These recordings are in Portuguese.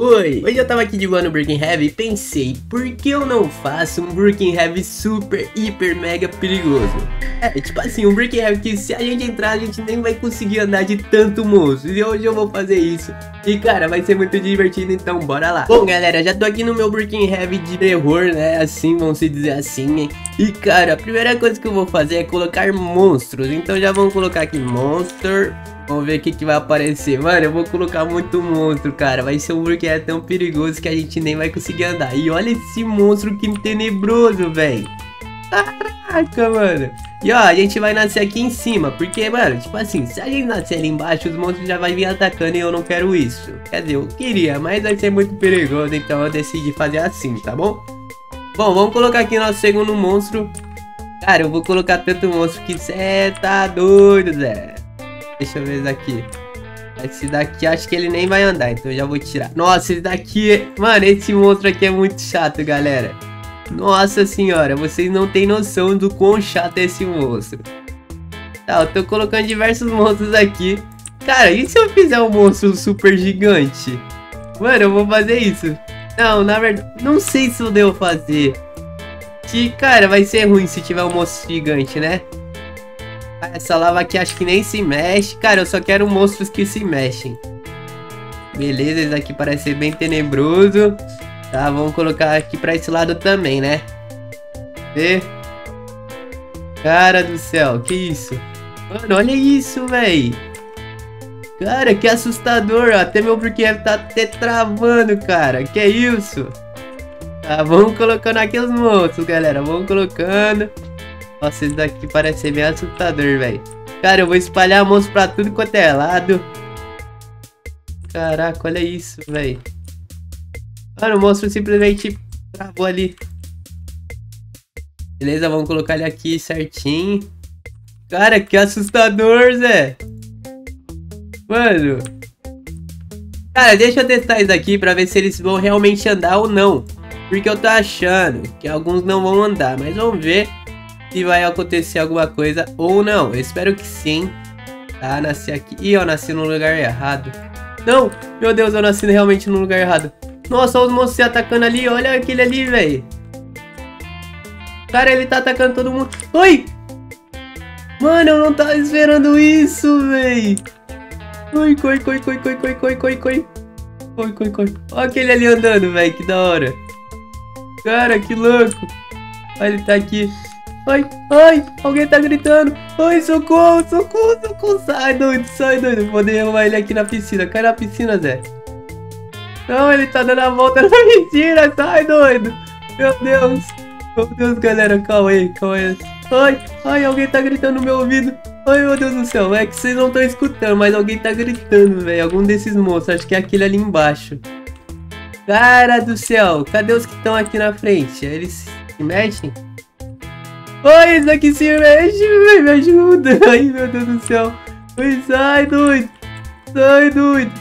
Oi, hoje eu tava aqui de boa no Breaking Heavy e pensei, por que eu não faço um Breaking Heavy super, hiper, mega perigoso? É, tipo assim, um Breaking Heavy que se a gente entrar, a gente nem vai conseguir andar de tanto monstro. E hoje eu vou fazer isso. E cara, vai ser muito divertido, então bora lá. Bom galera, já tô aqui no meu Breaking Heavy de terror, né, assim, vamos se dizer assim, hein? E cara, a primeira coisa que eu vou fazer é colocar monstros. Então já vamos colocar aqui Monster... Vamos ver o que, que vai aparecer. Mano, eu vou colocar muito monstro, cara. Vai ser um porque é tão perigoso que a gente nem vai conseguir andar. E olha esse monstro que tenebroso, velho. Caraca, mano. E ó, a gente vai nascer aqui em cima. Porque, mano, tipo assim, se a gente nascer ali embaixo, os monstros já vai vir atacando e eu não quero isso. Quer dizer, eu queria, mas vai ser muito perigoso. Então eu decidi fazer assim, tá bom? Bom, vamos colocar aqui nosso segundo monstro. Cara, eu vou colocar tanto monstro que cê tá doido, Zé. Deixa eu ver esse daqui. Esse daqui acho que ele nem vai andar, então eu já vou tirar. Nossa, esse daqui... Mano, esse monstro aqui é muito chato, galera. Nossa senhora, vocês não têm noção do quão chato é esse monstro. Tá, eu tô colocando diversos monstros aqui. Cara, e se eu fizer um monstro super gigante? Mano, eu vou fazer isso. Não, na verdade, não sei se eu devo fazer. Que, cara, vai ser ruim se tiver um monstro gigante, né? Essa lava aqui acho que nem se mexe. Cara, eu só quero monstros que se mexem. Beleza, esse aqui parece ser bem tenebroso. Tá, vamos colocar aqui pra esse lado também, né? Vê? Cara do céu, que isso? Mano, olha isso, véi. Cara, que assustador. Até meu brinquedo tá até travando, cara. Que isso? Tá, vamos colocando aqui os monstros, galera. Vamos colocando. Nossa, esse daqui parece ser bem assustador, velho. Cara, eu vou espalhar monstros pra tudo quanto é lado. Caraca, olha isso, velho. Mano, o monstro simplesmente travou ali. Beleza, vamos colocar ele aqui certinho. Cara, que assustador, Zé. Mano. Cara, deixa eu testar isso aqui pra ver se eles vão realmente andar ou não. Porque eu tô achando que alguns não vão andar. Mas vamos ver se vai acontecer alguma coisa ou não. Eu espero que sim. Tá, nasci aqui. Ih, eu nasci no lugar errado. Não, meu Deus, eu nasci realmente no lugar errado. Nossa, os monstros se atacando ali. Olha aquele ali, velho. Cara, ele tá atacando todo mundo. Oi! Mano, eu não tava esperando isso, velho. Oi, coi, coi, coi, coi, coi, coi, coi, coi. Coi, coi, coi. Olha aquele ali andando, velho. Que da hora. Cara, que louco. Olha, ele tá aqui. Ai, ai, alguém tá gritando. Ai, socorro, socorro, socorro. Sai, doido, sai, doido. Vou derrubar ele aqui na piscina. Cai na piscina, Zé. Não, ele tá dando a volta na piscina. Sai, doido. Meu Deus. Meu Deus, galera. Calma aí, calma aí. Ai, ai, alguém tá gritando no meu ouvido. Ai, meu Deus do céu. É que vocês não estão escutando, mas alguém tá gritando, velho. Algum desses monstros. Acho que é aquele ali embaixo. Cara do céu. Cadê os que estão aqui na frente? Eles se mexem? Oi, esse aqui se mexe, me ajuda. Ai, meu Deus do céu. Oi, sai, doido. Sai, doido.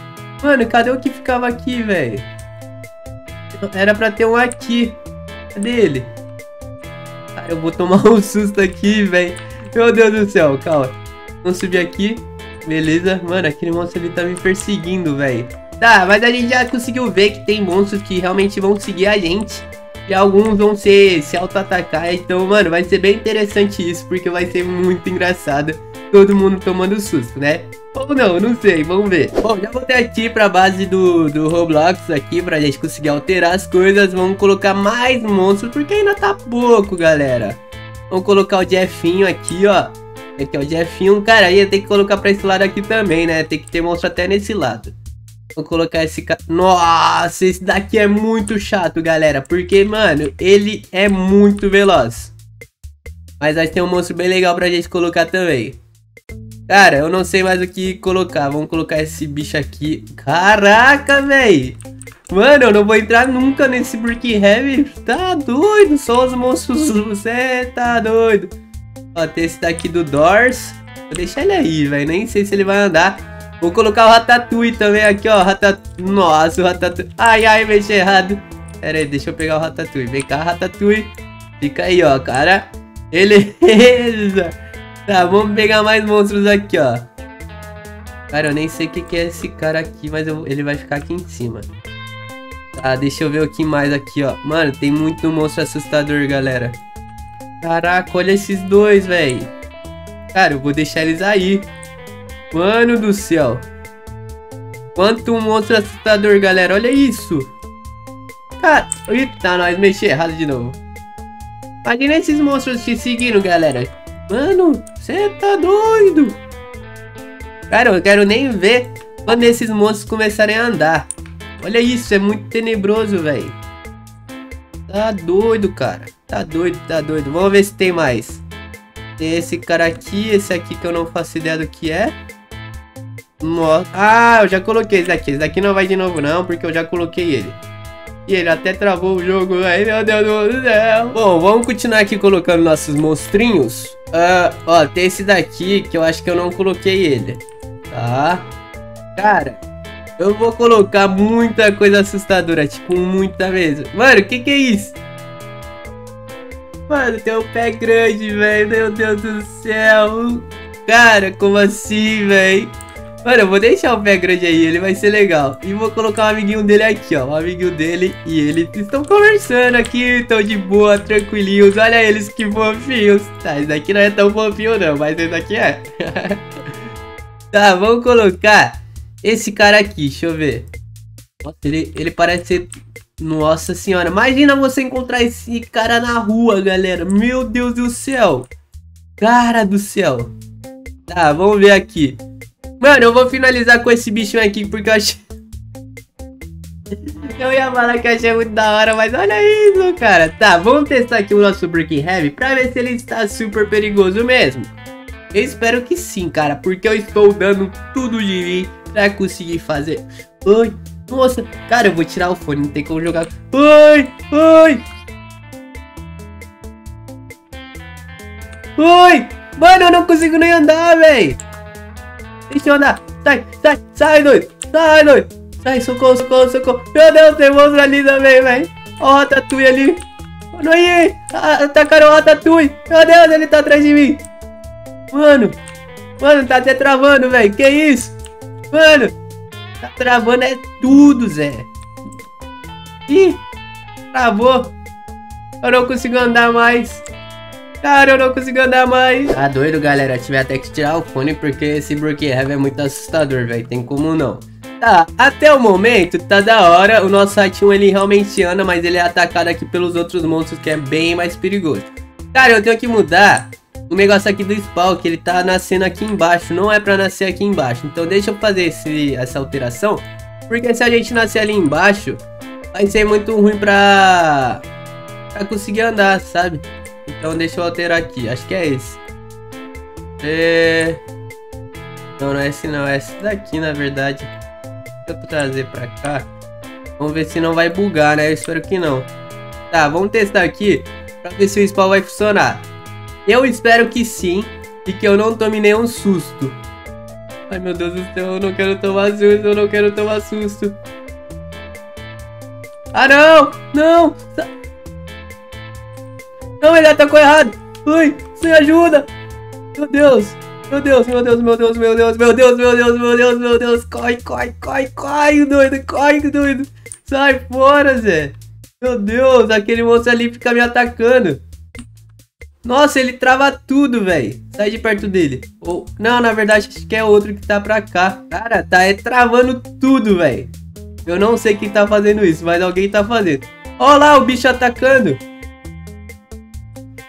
Mano, cadê o que ficava aqui, velho? Era pra ter um aqui. Cadê ele? Cara, eu vou tomar um susto aqui, velho. Meu Deus do céu, calma. Vamos subir aqui. Beleza. Mano, aquele monstro ali tá me perseguindo, velho. Tá, mas a gente já conseguiu ver que tem monstros que realmente vão seguir a gente. E alguns vão ser se auto-atacar. Então, mano, vai ser bem interessante isso. Porque vai ser muito engraçado. Todo mundo tomando susto, né? Ou não, não sei, vamos ver. Bom, já voltei aqui pra base do, do Roblox aqui pra gente conseguir alterar as coisas. Vamos colocar mais monstros, porque ainda tá pouco, galera. Vamos colocar o Jeffinho aqui, ó. Aqui é o Jeffinho. Cara, ia ter que colocar pra esse lado aqui também, né? Tem que ter monstro até nesse lado. Vou colocar esse cara... Nossa, esse daqui é muito chato, galera. Porque, mano, ele é muito veloz. Mas aí tem um monstro bem legal pra gente colocar também. Cara, eu não sei mais o que colocar. Vamos colocar esse bicho aqui. Caraca, velho. Mano, eu não vou entrar nunca nesse Brick Heavy. Tá doido. Só os monstros. Você tá doido. Ó, tem esse daqui do Doors. Vou deixar ele aí, velho. Nem sei se ele vai andar. Vou colocar o Ratatouille também aqui, ó. Ratatouille. Nossa, o Ratatouille. Ai, ai, mexi errado. Pera aí, deixa eu pegar o Ratatouille. Vem cá, Ratatouille. Fica aí, ó, cara. Beleza. Tá, vamos pegar mais monstros aqui, ó. Cara, eu nem sei o que, que é esse cara aqui, mas eu, ele vai ficar aqui em cima. Tá, deixa eu ver o que mais aqui, ó. Mano, tem muito monstro assustador, galera. Caraca, olha esses dois, velho. Cara, eu vou deixar eles aí. Mano do céu. Quanto monstro assustador, galera. Olha isso. Cara, eita, nós mexi errado de novo. Imagina esses monstros te seguindo, galera. Mano, você tá doido. Cara, eu quero nem ver quando esses monstros começarem a andar. Olha isso, é muito tenebroso, velho. Tá doido, cara. Tá doido, tá doido. Vamos ver se tem mais. Tem esse cara aqui, esse aqui que eu não faço ideia do que é. Nossa. Ah, eu já coloquei esse daqui. Esse daqui não vai de novo não, porque eu já coloquei ele. E ele até travou o jogo, velho. Meu Deus do céu. Bom, vamos continuar aqui colocando nossos monstrinhos. Uh, ó, tem esse daqui que eu acho que eu não coloquei ele. Tá? Cara, eu vou colocar muita coisa assustadora, tipo, muita mesmo. Mano, o que que é isso? Mano, tem um pé grande, velho. Meu Deus do céu. Cara, como assim, velho? Mano, eu vou deixar o pé grande aí, ele vai ser legal. E vou colocar um amiguinho dele aqui, ó. Um amiguinho dele e ele estão conversando aqui, estão de boa, tranquilinhos. Olha eles que fofinhos. Tá, esse daqui não é tão fofinho não, mas esse daqui é. tá, vamos colocar esse cara aqui, deixa eu ver. Nossa, ele, ele parece ser... Nossa senhora, imagina você encontrar esse cara na rua, galera. Meu Deus do céu. Cara do céu. Tá, vamos ver aqui. Mano, eu vou finalizar com esse bichinho aqui porque eu achei... Eu ia falar que achei muito da hora, mas olha isso, cara. Tá, vamos testar aqui o nosso Brick Heavy pra ver se ele está super perigoso mesmo. Eu espero que sim, cara, porque eu estou dando tudo de mim pra conseguir fazer. Ai, nossa, cara, eu vou tirar o fone, não tem como jogar. Ai, ai. Ai, mano, eu não consigo nem andar, velho. Andar. Sai, sai, sai, doido. Sai, doido. Sai, socorro, socorro, socorro. Meu Deus, tem monstro ali também, velho. Ó, o Ratatouille ali. Não aí. Atacaram o Ratatouille. Meu Deus, ele tá atrás de mim. Mano. Mano, tá até travando, velho. Que isso? Mano. Tá travando é tudo, Zé. Ih. Travou. Eu não consigo andar mais. Cara, eu não consigo andar mais. Tá doido, galera. Tive até que tirar o fone porque esse Brookhaven é muito assustador, velho. Tem como não. Tá, até o momento tá da hora. O nosso ratinho ele realmente anda, mas ele é atacado aqui pelos outros monstros que é bem mais perigoso. Cara, eu tenho que mudar o negócio aqui do spawn, que ele tá nascendo aqui embaixo. Não é pra nascer aqui embaixo. Então deixa eu fazer esse, essa alteração. Porque se a gente nascer ali embaixo, vai ser muito ruim pra, pra conseguir andar, sabe? Então deixa eu alterar aqui. Acho que é esse. É... Não, não é esse não. É esse daqui, na verdade. Deixa eu trazer pra cá. Vamos ver se não vai bugar, né? Eu espero que não. Tá, vamos testar aqui. Pra ver se o spawn vai funcionar. Eu espero que sim. E que eu não tome nenhum susto. Ai, meu Deus do céu. Eu não quero tomar susto. Eu não quero tomar susto. Ah, não! Não! Não, ele atacou errado. Ui, sem ajuda. Meu Deus. Meu Deus, meu Deus, meu Deus, meu Deus, meu Deus, meu Deus, meu Deus, meu Deus. Corre, corre, corre, corre, doido, corre, doido. Sai fora, Zé. Meu Deus, aquele monstro ali fica me atacando. Nossa, ele trava tudo, velho. Sai de perto dele. Ou, não, na verdade, acho que é outro que tá pra cá. Cara, tá é travando tudo, velho. Eu não sei quem tá fazendo isso, mas alguém tá fazendo. Olha lá o bicho atacando.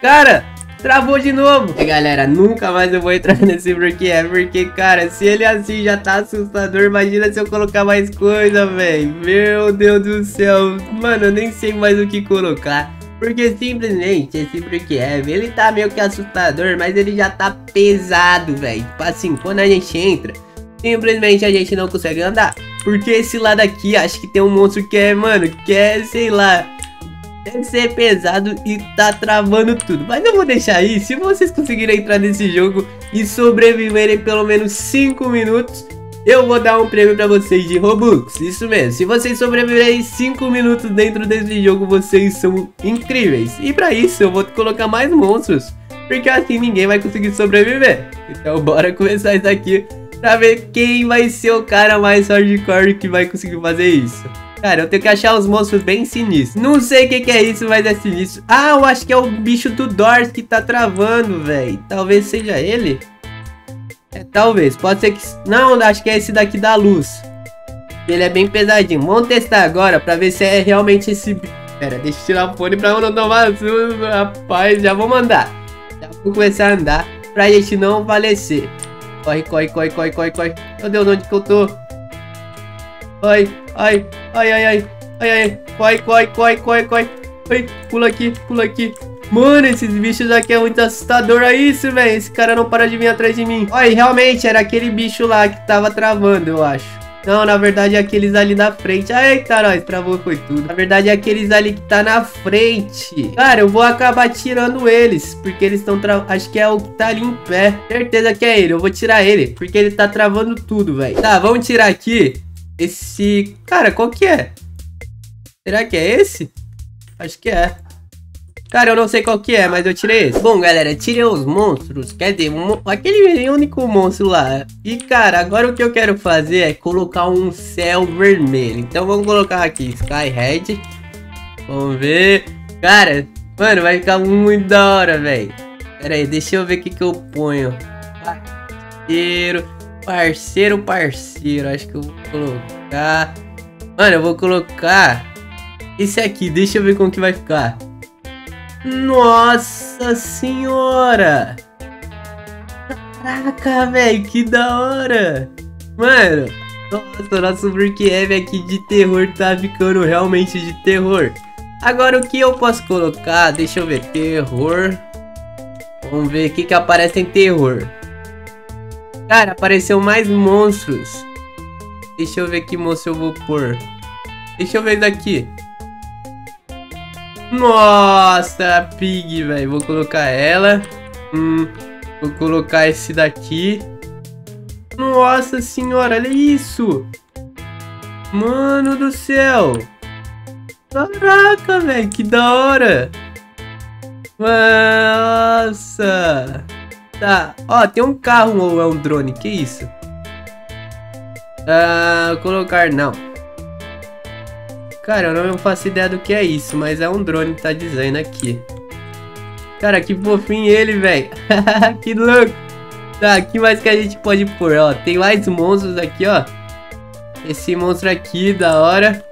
Cara, travou de novo. E galera, nunca mais eu vou entrar nesse porque é porque, cara, se ele assim já tá assustador, imagina se eu colocar mais coisa, velho. Meu Deus do céu. Mano, eu nem sei mais o que colocar. Porque simplesmente esse Brookhaven, ele tá meio que assustador, mas ele já tá pesado, velho. Tipo assim, quando a gente entra, simplesmente a gente não consegue andar. Porque esse lado aqui, acho que tem um monstro que é, mano, que é, sei lá, Deve ser pesado e tá travando tudo. Mas eu vou deixar aí. Se vocês conseguirem entrar nesse jogo e sobreviverem pelo menos 5 minutos, eu vou dar um prêmio pra vocês de Robux. Isso mesmo. Se vocês sobreviverem 5 minutos dentro desse jogo, vocês são incríveis. E pra isso, eu vou colocar mais monstros. Porque assim ninguém vai conseguir sobreviver. Então bora começar isso aqui pra ver quem vai ser o cara mais hardcore que vai conseguir fazer isso. Cara, eu tenho que achar uns monstros bem sinistros. Não sei o que, que, é isso, mas é sinistro. Ah, eu acho que é o bicho do Dors que tá travando, velho. Talvez seja ele. É, talvez. Pode ser que... Não, acho que é esse daqui da luz. Ele é bem pesadinho. Vamos testar agora pra ver se é realmente esse... Pera, deixa eu tirar o fone pra eu não tomar susto. Rapaz, já vou mandar. Já vou começar a andar pra gente não falecer. Corre, corre, corre, corre, corre, corre. Meu Deus, onde que eu tô? Ai, ai, ai, ai, ai, ai, ai. Corre, corre, corre, corre, corre. Ai, pula aqui, pula aqui. Mano, esses bichos aqui é muito assustador. É isso, velho. Esse cara não para de vir atrás de mim. Olha, realmente era aquele bicho lá que tava travando, eu acho. Não, na verdade é aqueles ali na frente. Eita, nós, travou foi tudo. Na verdade é aqueles ali que tá na frente. Cara, eu vou acabar tirando eles, porque eles estão tra... Acho que é o que tá ali em pé. Certeza que é ele, eu vou tirar ele, porque ele tá travando tudo, velho. Tá, vamos tirar aqui esse... Cara, qual que é? Será que é esse? Acho que é. Cara, eu não sei qual que é, mas eu tirei esse. Bom, galera, tirei os monstros. Quer dizer, aquele único monstro lá. E, cara, agora o que eu quero fazer é colocar um céu vermelho. Então, vamos colocar aqui Sky Red. Vamos ver. Cara, mano, vai ficar muito da hora, velho. Pera aí, deixa eu ver o que, que eu ponho. Parceiro, parceiro, parceiro. Acho que eu vou colocar... Mano, eu vou colocar esse aqui. Deixa eu ver como que vai ficar. Nossa senhora! Caraca, velho, que da hora! Mano, nossa, nosso Brookhaven aqui de terror tá ficando realmente de terror. Agora, o que eu posso colocar? Deixa eu ver, terror. Vamos ver o que que aparece em terror. Cara, apareceu mais monstros. Deixa eu ver que monstro eu vou pôr. Deixa eu ver daqui. Nossa, Pig, velho. Vou colocar ela. Hum, vou colocar esse daqui. Nossa senhora, olha isso. Mano do céu. Caraca, velho, que da hora. Nossa. Tá, ó, tem um carro ou é um drone? Que isso? Ah, colocar não. Cara, eu não faço ideia do que é isso, mas é um drone que tá dizendo aqui. Cara, que fofinho ele, velho. que louco. Tá, que mais que a gente pode pôr, ó. Tem mais monstros aqui, ó. Esse monstro aqui, da hora.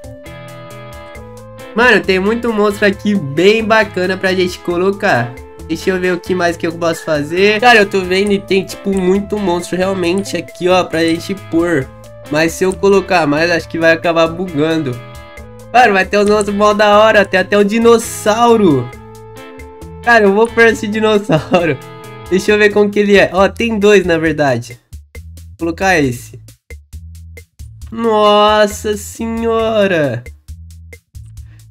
Mano, tem muito monstro aqui bem bacana pra gente colocar. Deixa eu ver o que mais que eu posso fazer. Cara, eu tô vendo e tem, tipo, muito monstro realmente aqui, ó, pra gente pôr. Mas se eu colocar mais, acho que vai acabar bugando. Mano, vai ter os monstros mó da hora. Tem até o dinossauro. Cara, eu vou pôr esse dinossauro. Deixa eu ver como que ele é. Ó, tem dois, na verdade. Vou colocar esse. Nossa senhora.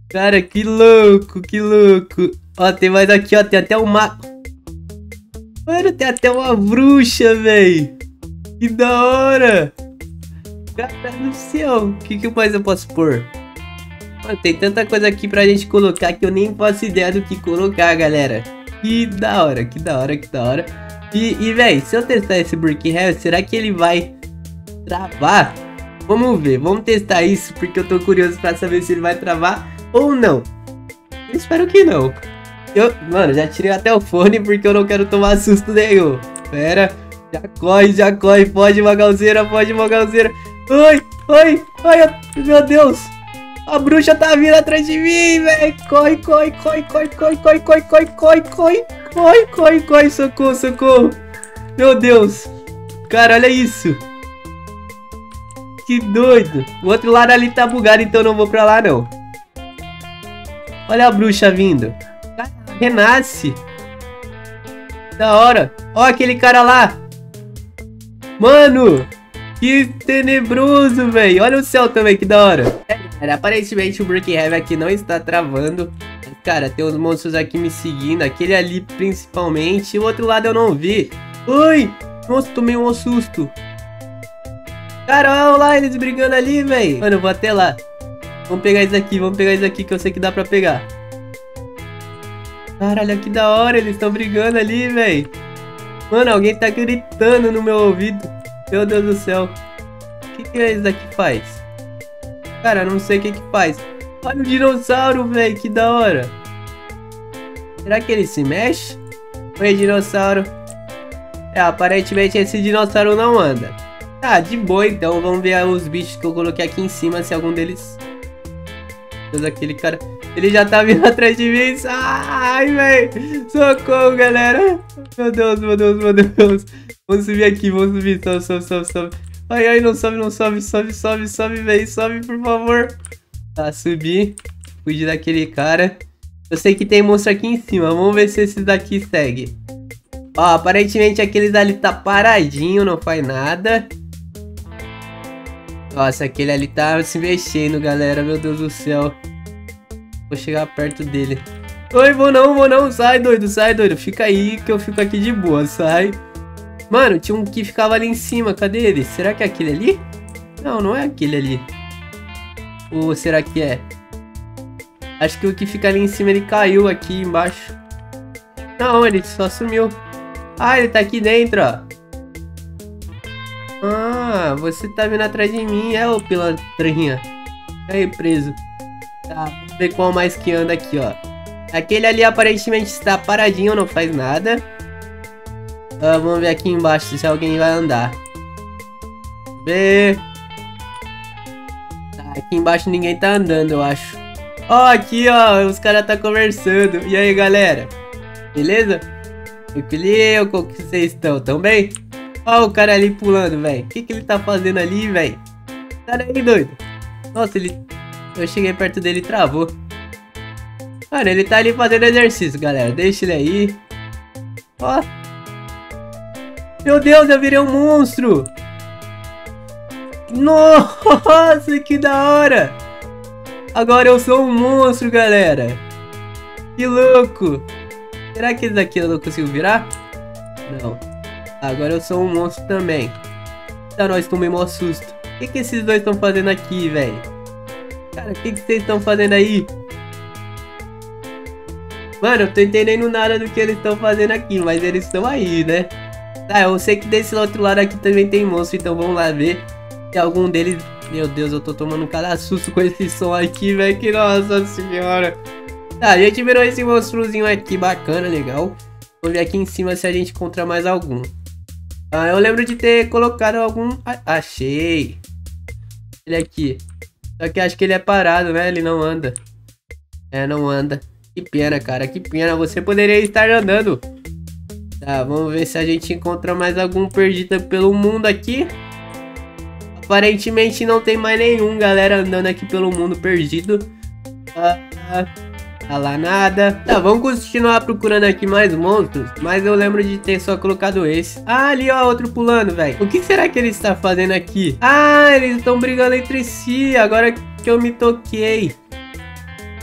Cara, que louco, que louco. Ó, tem mais aqui, ó. Tem até uma... Mano, tem até uma bruxa, velho. Que da hora. Cara do céu. O que, que mais eu posso pôr? Mano, tem tanta coisa aqui pra gente colocar que eu nem faço ideia do que colocar, galera. Que da hora, que da hora, que da hora. E, e se eu testar esse Brookhaven, será que ele vai travar? Vamos ver, vamos testar isso, porque eu tô curioso pra saber se ele vai travar ou não. Eu espero que não. Eu, mano, já tirei até o fone porque eu não quero tomar susto nenhum. Pera, já corre, já corre, pode magalzeira, pode magalzeira. Ai, ai, ai, meu Deus. A bruxa tá vindo atrás de mim, velho. Corre, corre, corre, corre, corre, corre, corre, corre, corre, corre, corre, corre, corre, socorro, socorro. Meu Deus. Cara, olha isso. Que doido. O outro lado ali tá bugado, então não vou pra lá, não. Olha a bruxa vindo. Renasce. Da hora. Ó aquele cara lá. Mano. Que tenebroso, velho. Olha o céu também, que da hora. É, aparentemente o Brookhaven aqui não está travando. Cara, tem uns monstros aqui me seguindo. Aquele ali, principalmente. O outro lado eu não vi. Ui! Nossa, tomei um susto. Cara, olha lá eles brigando ali, velho. Mano, eu vou até lá. Vamos pegar isso aqui, vamos pegar isso aqui que eu sei que dá pra pegar. Caralho, que da hora, eles estão brigando ali, velho. Mano, alguém tá gritando no meu ouvido. Meu Deus do céu. O que, que é isso daqui faz? Cara, não sei o que que faz. Olha o dinossauro, velho, que da hora. Será que ele se mexe? Oi, dinossauro. É, aparentemente esse dinossauro não anda. Tá, de boa então. Vamos ver os bichos que eu coloquei aqui em cima, se algum deles... Deus, aquele cara... Ele já tá vindo atrás de mim. Ai, velho. Socorro, galera. Meu Deus, meu Deus, meu Deus. Vamos subir aqui, vamos subir. Sobe, sobe, sobe, sobe. Ai, ai, não sobe, não sobe, sobe, sobe, sobe, velho. Sobe, por favor. Tá, subi. Fugir daquele cara. Eu sei que tem monstro aqui em cima. Vamos ver se esses daqui seguem. Ó, aparentemente aqueles ali tá paradinho, não faz nada. Nossa, aquele ali tá se mexendo, galera. Meu Deus do céu. Vou chegar perto dele. Oi, vou não, vou não. Sai, doido, sai, doido. Fica aí que eu fico aqui de boa, sai. Mano, tinha um que ficava ali em cima. Cadê ele? Será que é aquele ali? Não, não é aquele ali. Ou será que é? Acho que o que fica ali em cima, ele caiu aqui embaixo. Não, ele só sumiu. Ah, ele tá aqui dentro, ó. Ah, você tá vindo atrás de mim, é, ô pilantrinha. Aí, preso. Tá, vamos ver qual mais que anda aqui, ó. Aquele ali aparentemente está paradinho, não faz nada. Ah, vamos ver aqui embaixo se alguém vai andar. B. Tá, aqui embaixo ninguém tá andando, eu acho. Ó, aqui, ó, os caras tá conversando. E aí, galera? Beleza? Tranquilo, como que vocês estão? Tão bem? Ó o cara ali pulando, velho. O que que ele tá fazendo ali, velho? Sai daí, doido. Nossa, ele... Eu cheguei perto dele e travou. Mano, ele tá ali fazendo exercício, galera. Deixa ele aí. Ó. Meu Deus, eu virei um monstro. Nossa, que da hora. Agora eu sou um monstro, galera. Que louco. Será que esse daqui eu não consigo virar? Não. Agora eu sou um monstro também. Tá, nós tomei mó susto. O que, que esses dois estão fazendo aqui, velho? Cara, o que, que vocês estão fazendo aí? Mano, eu tô entendendo nada do que eles estão fazendo aqui, mas eles estão aí, né? Tá, eu sei que desse outro lado aqui também tem monstro, então vamos lá ver se algum deles... Meu Deus, eu tô tomando um cada susto com esse som aqui, velho, que nossa senhora. Tá, a gente virou esse monstruzinho aqui, bacana, legal. Vamos ver aqui em cima se a gente encontra mais algum. Ah, eu lembro de ter colocado algum... Ah, achei. Ele aqui. Só que acho que ele é parado, né? Ele não anda. É, não anda. Que pena, cara. Que pena. Você poderia estar andando. Tá, vamos ver se a gente encontra mais algum perdido pelo mundo aqui. Aparentemente não tem mais nenhum, galera, andando aqui pelo mundo perdido. Ah, tá lá nada. Tá, vamos continuar procurando aqui mais monstros. Mas eu lembro de ter só colocado esse. Ah, ali ó, outro pulando, velho. O que será que ele está fazendo aqui? Ah, eles estão brigando entre si. Agora que eu me toquei.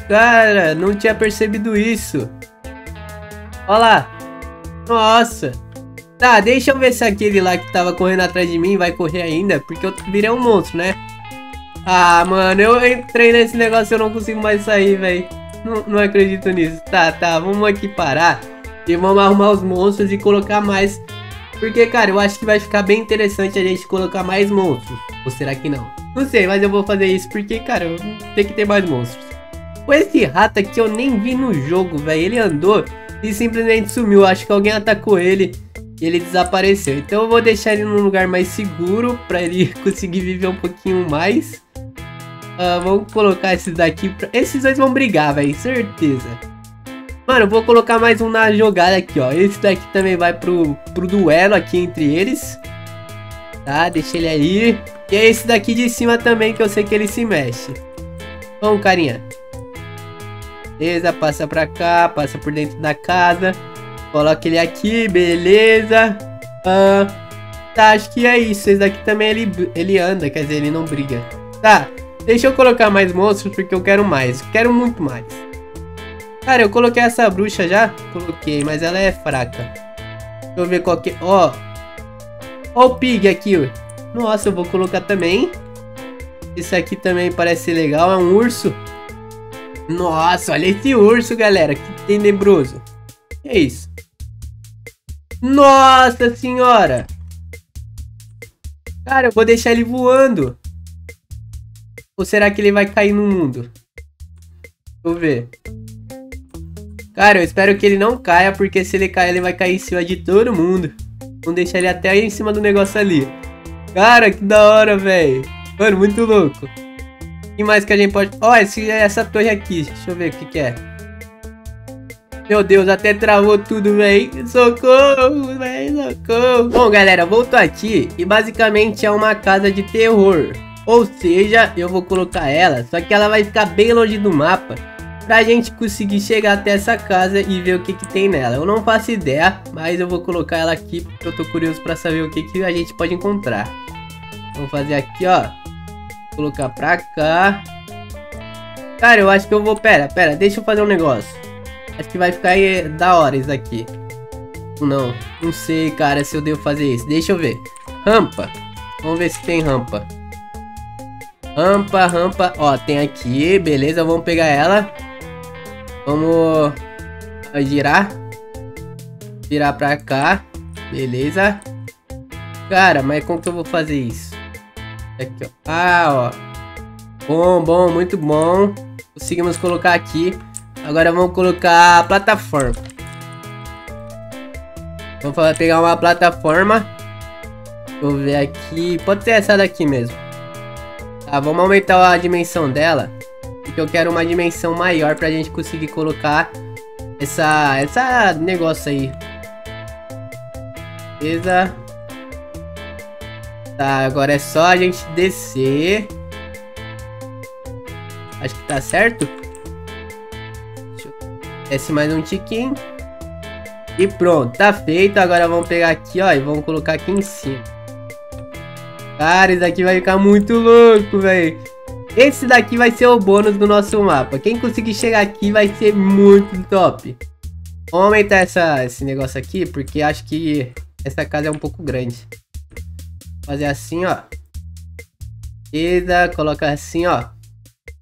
Cara, não tinha percebido isso. Olha lá. Nossa. Tá, deixa eu ver se aquele lá que tava correndo atrás de mim vai correr ainda. Porque eu virei um monstro, né? Ah, mano, eu entrei nesse negócio e eu não consigo mais sair, velho. Não, não acredito nisso. Tá, tá, vamos aqui parar. E vamos arrumar os monstros e colocar mais. Porque, cara, eu acho que vai ficar bem interessante a gente colocar mais monstros. Ou será que não? Não sei, mas eu vou fazer isso porque, cara, tem que ter mais monstros. Com esse rato aqui eu nem vi no jogo, velho. Ele andou e simplesmente sumiu. Acho que alguém atacou ele e ele desapareceu. Então eu vou deixar ele num lugar mais seguro para ele conseguir viver um pouquinho mais. Uh, vamos colocar esses daqui. Pra... Esses dois vão brigar, velho. Certeza. Mano, vou colocar mais um na jogada aqui, ó. Esse daqui também vai pro, pro duelo aqui entre eles. Tá, deixa ele aí. E é esse daqui de cima também, que eu sei que ele se mexe. Vamos, carinha. Beleza, passa pra cá, passa por dentro da casa. Coloca ele aqui, beleza. Ah, tá, acho que é isso. Esse daqui também ele, ele anda, quer dizer, ele não briga. Tá, deixa eu colocar mais monstros porque eu quero mais. Quero muito mais. Cara, eu coloquei essa bruxa já? Coloquei, mas ela é fraca. Deixa eu ver qual que... Ó. Ó o pig aqui, Nossa, eu vou colocar também. Esse aqui também parece legal. É um urso. Nossa, olha esse urso, galera. Que tenebroso. Que é isso? Nossa senhora. Cara, eu vou deixar ele voando. Ou será que ele vai cair no mundo? Eu ver. Cara, eu espero que ele não caia, porque se ele cair, ele vai cair em cima de todo mundo. Vamos deixar ele até em cima do negócio ali. Cara, que da hora, velho. Mano, muito louco. O que mais que a gente pode... Ó, oh, essa torre aqui. Deixa eu ver o que que é. Meu Deus, até travou tudo, velho. Socorro, velho, socorro. Bom, galera, voltou aqui e basicamente é uma casa de terror. Ou seja, eu vou colocar ela, só que ela vai ficar bem longe do mapa pra gente conseguir chegar até essa casa e ver o que que tem nela. Eu não faço ideia, mas eu vou colocar ela aqui porque eu tô curioso pra saber o que que a gente pode encontrar. Vamos fazer aqui, ó. Colocar pra cá. Cara, eu acho que eu vou... Pera, pera, deixa eu fazer um negócio. Acho que vai ficar aí, da hora isso aqui. Não, não sei, cara, se eu devo fazer isso. Deixa eu ver. Rampa. Vamos ver se tem rampa. Rampa, rampa. Ó, tem aqui, beleza, vamos pegar ela. Vamos girar. Virar pra cá. Beleza. Cara, mas como que eu vou fazer isso? Aqui, ó. Ah, ó. Bom, bom, muito bom. Conseguimos colocar aqui. Agora vamos colocar a plataforma. Vamos pegar uma plataforma. Vou ver aqui. Pode ser essa daqui mesmo. Tá, vamos aumentar a dimensão dela. Porque eu quero uma dimensão maior pra gente conseguir colocar essa, essa negócio aí. Beleza. Tá, agora é só a gente descer. Acho que tá certo. Desce mais um tiquinho. E pronto, tá feito. Agora vamos pegar aqui, ó, e vamos colocar aqui em cima. Cara, isso daqui vai ficar muito louco, velho. Esse daqui vai ser o bônus do nosso mapa. Quem conseguir chegar aqui vai ser muito top. Vamos aumentar essa, esse negócio aqui, porque acho que essa casa é um pouco grande. Fazer assim, ó. Beleza, coloca assim, ó.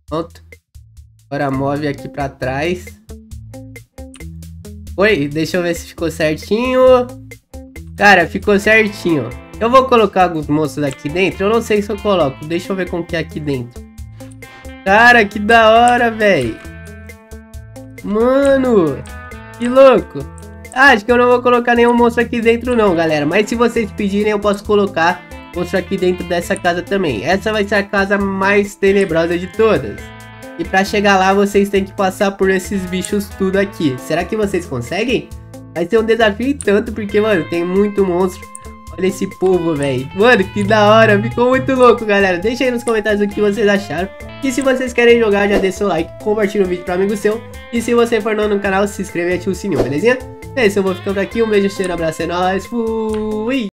Pronto. Agora move aqui pra trás. Oi, deixa eu ver se ficou certinho. Cara, ficou certinho. Eu vou colocar alguns monstros aqui dentro. Eu não sei se eu coloco. Deixa eu ver como que é aqui dentro. Cara, que da hora, velho. Mano, que louco. Ah, acho que eu não vou colocar nenhum monstro aqui dentro não, galera. Mas se vocês pedirem, eu posso colocar monstro aqui dentro dessa casa também. Essa vai ser a casa mais tenebrosa de todas. E pra chegar lá, vocês têm que passar por esses bichos tudo aqui. Será que vocês conseguem? Vai ser um desafio tanto, porque, mano, tem muito monstro. Olha esse povo, velho. Mano, que da hora. Ficou muito louco, galera. Deixa aí nos comentários o que vocês acharam. E se vocês querem jogar, já deixa o like, compartilha o vídeo para amigo seu. E se você for novo no canal, se inscreve e ativa o sininho, belezinha? É isso, eu vou ficando aqui. Um beijo, cheiro, abraço, é nóis. Fui!